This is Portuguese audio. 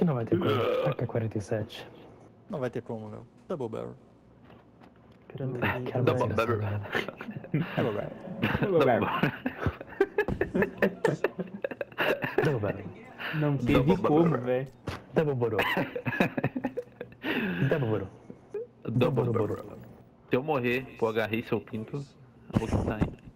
Que não vai ter como. AK-47. Não vai ter como, meu. Double barrel. Quero quero Double mais barrel. Double barrel. Double barrel. Não teve Double como, barrel. velho. Double boro. Double boro. Double barrel. Se eu morrer por agarrei seu pinto, eu vou quitar ainda.